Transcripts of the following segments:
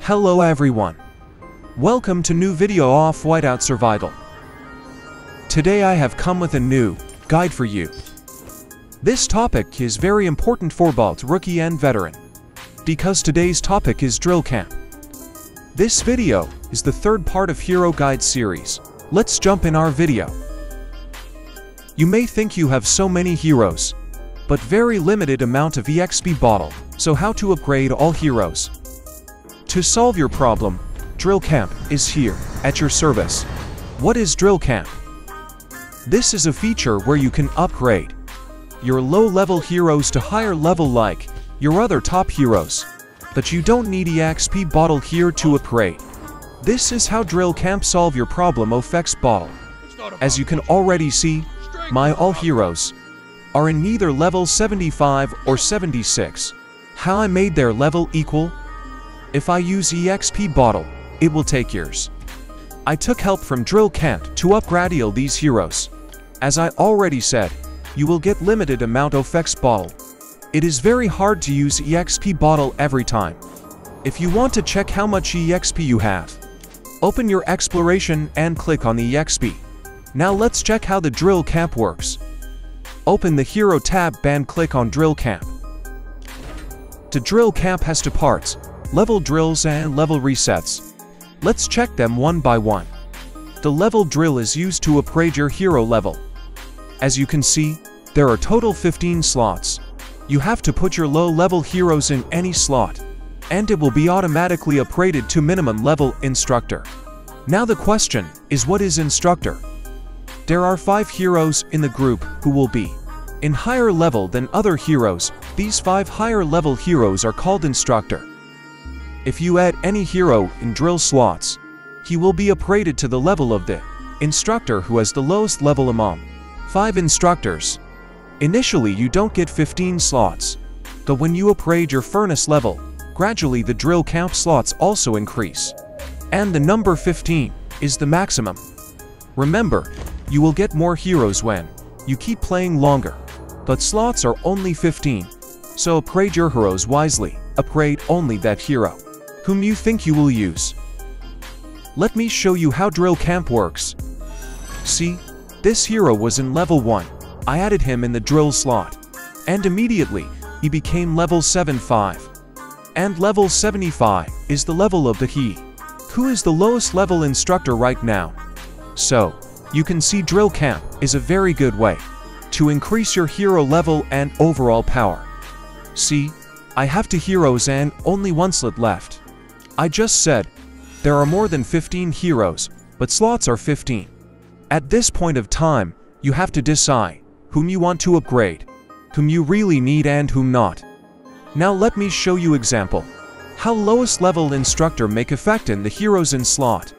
Hello everyone. Welcome to new video off Whiteout Survival. Today I have come with a new guide for you. This topic is very important for both rookie and veteran because today's topic is drill camp. This video is the third part of Hero Guide series. Let's jump in our video. You may think you have so many heroes, but very limited amount of EXP bottle, so how to upgrade all heroes? To solve your problem, Drill Camp is here, at your service. What is Drill Camp? This is a feature where you can upgrade your low-level heroes to higher level like your other top heroes. But you don't need EXP bottle here to upgrade. This is how Drill Camp solve your problem OFX bottle. As you can already see, my all heroes are in neither level 75 or 76. How I made their level equal? If I use EXP bottle, it will take years. I took help from Drill Camp to upgrade all these heroes. As I already said, you will get limited amount of EXP bottle. It is very hard to use EXP bottle every time. If you want to check how much EXP you have, open your exploration and click on the EXP. Now let's check how the drill camp works. Open the Hero tab and click on Drill Camp. To drill camp has two parts, level drills and level resets. Let's check them one by one. The level drill is used to upgrade your hero level. As you can see, there are total 15 slots. You have to put your low-level heroes in any slot, and it will be automatically upgraded to minimum level instructor. Now the question is what is instructor? There are 5 heroes in the group who will be in higher level than other heroes. These 5 higher level heroes are called instructor. If you add any hero in drill slots, he will be upgraded to the level of the instructor who has the lowest level among 5 instructors. Initially you don't get 15 slots, but when you upgrade your furnace level, gradually the drill camp slots also increase. And the number 15 is the maximum. Remember, you will get more heroes when you keep playing longer, but slots are only 15, so upgrade your heroes wisely, upgrade only that hero, whom you think you will use. Let me show you how drill camp works. See, this hero was in level 1, I added him in the drill slot, and immediately, he became level 75. And level 75 is the level of the he, who is the lowest level instructor right now. So, you can see drill camp is a very good way to increase your hero level and overall power. See, I have two heroes and only one slot left. I just said, there are more than 15 heroes, but slots are 15. At this point of time, you have to decide whom you want to upgrade, whom you really need and whom not. Now let me show you example. How lowest level instructor make effect in the heroes in slot.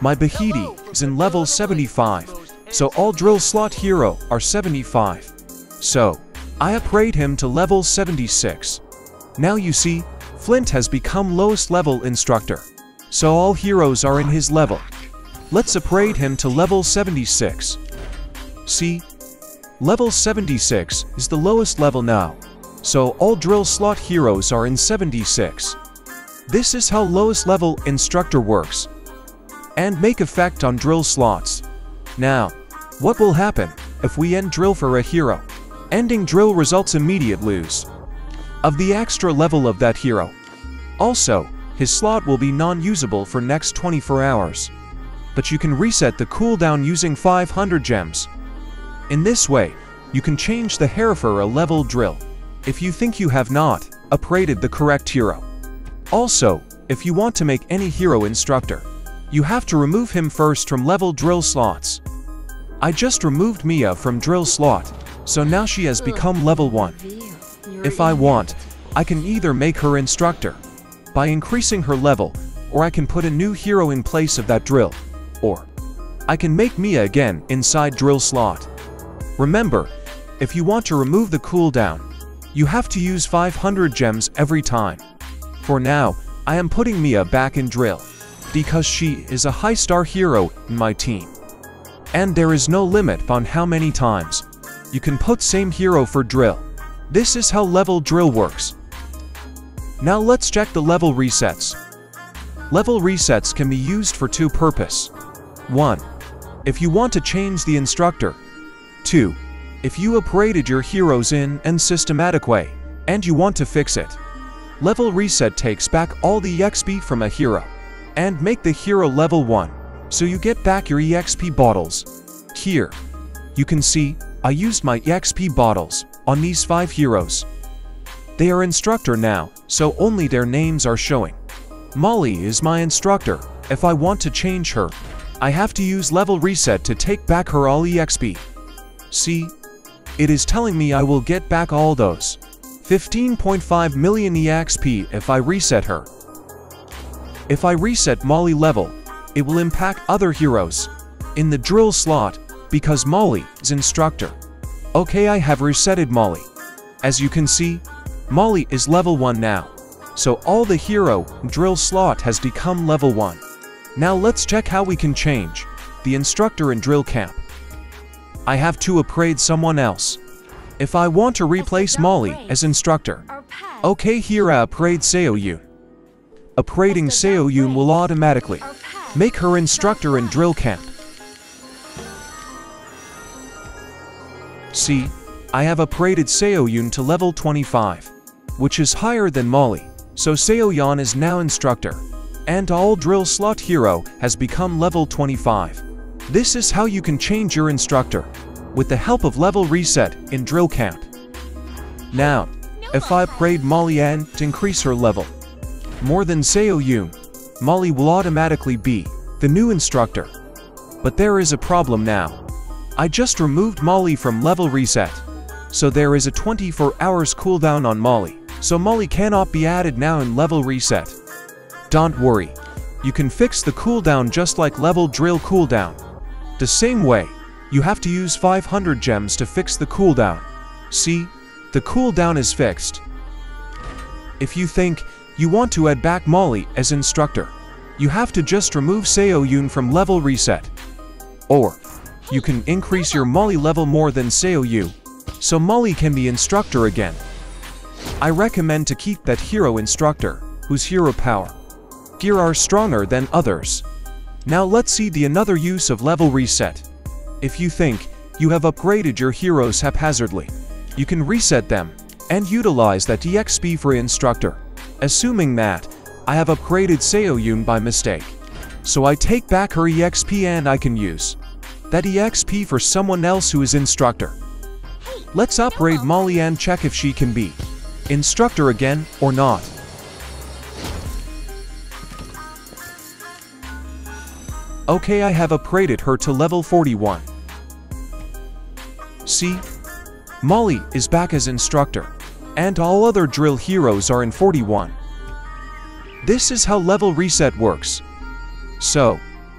My Bahiti is in level 75, so all drill slot hero are 75. So, I upgrade him to level 76. Now you see, Flint has become lowest level instructor, so all heroes are in his level. Let's upgrade him to level 76. See, Level 76 is the lowest level now, so all drill slot heroes are in 76. This is how lowest level instructor works. And make effect on drill slots. Now, what will happen if we end drill for a hero? Ending drill results immediate lose of the extra level of that hero. Also, his slot will be non-usable for next 24 hours. But you can reset the cooldown using 500 gems. In this way, you can change the hair for a level drill if you think you have not upgraded the correct hero. Also, if you want to make any hero instructor, you have to remove him first from level drill slots. I just removed Mia from drill slot, so now she has become level 1. If I want, I can either make her instructor by increasing her level, or I can put a new hero in place of that drill, or I can make Mia again inside drill slot. Remember, if you want to remove the cooldown, you have to use 500 gems every time. For now, I am putting Mia back in drill, because she is a high star hero in my team. And there is no limit on how many times you can put same hero for drill. This is how level drill works. Now let's check the level resets. Level resets can be used for two purpose. 1. If you want to change the instructor. 2. If you upgraded your heroes in an systematic way, and you want to fix it. Level reset takes back all the EXP from a hero, and make the hero level 1, so you get back your EXP bottles. Here, you can see, I used my EXP bottles on these 5 heroes. They are instructor now, so only their names are showing. Molly is my instructor. If I want to change her, I have to use level reset to take back her all EXP. See? It is telling me I will get back all those. 15.5 million EXP if I reset her. If I reset Molly level, it will impact other heroes in the drill slot because Molly is instructor. Okay I have resetted Molly. As you can see, Molly is level 1 now. So all the hero drill slot has become level 1. Now let's check how we can change the instructor in drill camp. I have to upgrade someone else. If I want to replace Molly as instructor, okay here I upgrade Seoyun. Upgrading Seoyun will automatically make her instructor in drill camp. See, I have upgraded Seoyun to level 25, which is higher than Molly, so Seoyun is now instructor, and all drill slot hero has become level 25. This is how you can change your instructor, with the help of level reset in drill camp. Now, if I upgrade Molly Ann to increase her level, more than Seoyun, Molly will automatically be the new instructor. But there is a problem now. I just removed Molly from level reset. So there is a 24 hours cooldown on Molly, so Molly cannot be added now in level reset. Don't worry, you can fix the cooldown just like level drill cooldown. The same way, you have to use 500 gems to fix the cooldown. See, the cooldown is fixed. If you think you want to add back Molly as instructor, you have to just remove Seoyun from level reset. Or, you can increase your Molly level more than Seoyun, so Molly can be instructor again. I recommend to keep that hero instructor, whose hero power gear are stronger than others. Now let's see the another use of level reset. If you think you have upgraded your heroes haphazardly, you can reset them and utilize that EXP for instructor. Assuming that I have upgraded Seoyun by mistake. So I take back her EXP and I can use that EXP for someone else who is instructor. Let's upgrade Molly and check if she can be instructor again or not. Okay, I have upgraded her to level 41. See? Molly is back as instructor, and all other drill heroes are in 41. This is how level reset works. So,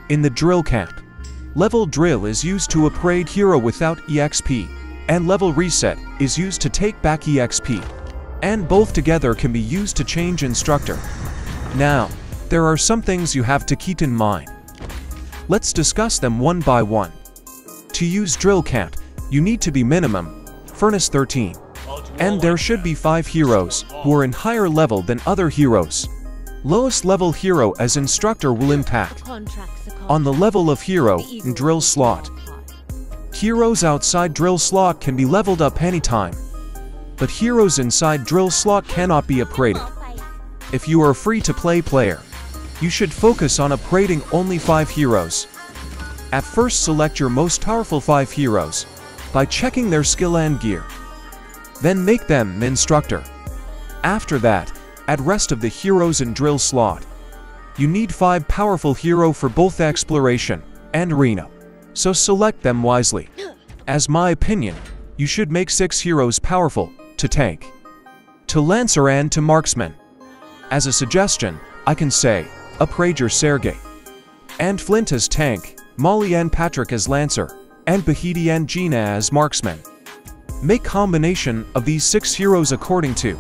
in the drill camp, level drill is used to upgrade hero without EXP, and level reset is used to take back EXP, and both together can be used to change instructor. Now, there are some things you have to keep in mind. Let's discuss them one by one. To use drill camp, you need to be minimum Furnace 13, and there should be 5 heroes who are in higher level than other heroes. Lowest level hero as instructor will impact on the level of hero in drill slot. Heroes outside drill slot can be leveled up anytime, but heroes inside drill slot cannot be upgraded. If you are a free-to-play player, you should focus on upgrading only 5 heroes. At first select your most powerful 5 heroes by checking their skill and gear. Then make them instructor. After that, add rest of the heroes in drill slot. You need 5 powerful hero for both exploration and arena, so select them wisely. As my opinion, you should make 6 heroes powerful to tank, to lancer and to marksman. As a suggestion, I can say, upgrade your Sergey. And Flint as tank, Molly and Patrick as lancer, and Bahiti and Gina as marksman. Make combination of these six heroes according to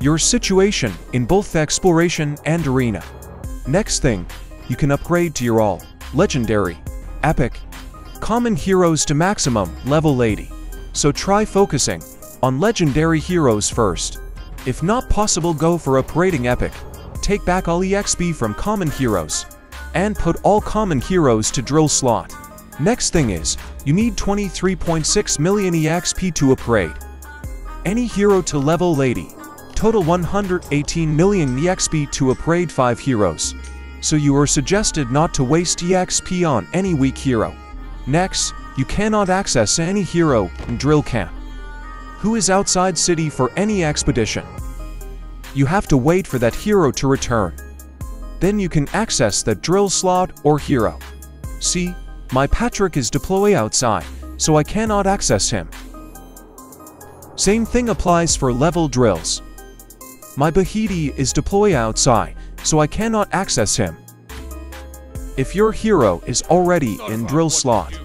your situation in both exploration and arena. Next thing, you can upgrade to your all, legendary, epic, common heroes to maximum level 80. So try focusing on legendary heroes first. If not possible go for upgrading epic take back all EXP from common heroes, and put all common heroes to drill slot. Next thing is, you need 23.6 million EXP to upgrade. Any hero to level lady. Total 118 million EXP to upgrade 5 heroes. So you are suggested not to waste EXP on any weak hero. Next, you cannot access any hero in drill camp. Who is outside city for any expedition? You have to wait for that hero to return. Then you can access that drill slot or hero. See, my Patrick is deploy outside, so I cannot access him. Same thing applies for level drills. My Bahiti is deploy outside, so I cannot access him. If your hero is already in drill slot,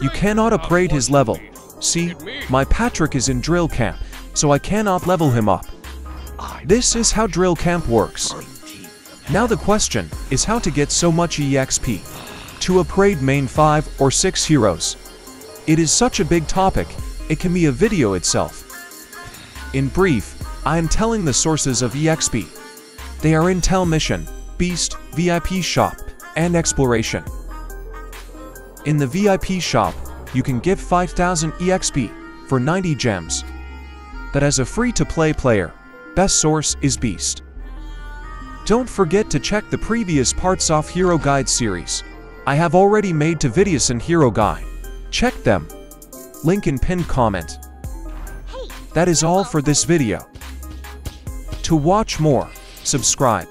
you cannot upgrade his level. See, my Patrick is in drill camp, so I cannot level him up. This is how drill camp works. Now the question is how to get so much EXP to upgrade main 5 or 6 heroes. It is such a big topic, it can be a video itself. In brief, I am telling the sources of EXP. They are Intel Mission, Beast, VIP Shop, and Exploration. In the VIP Shop, you can give 5000 EXP for 90 gems. That as a free-to-play player, best source is Beast. Don't forget to check the previous parts of Hero Guide series. I have already made to videos and Hero Guide. Check them. Link in pinned comment. That is all for this video. To watch more, subscribe.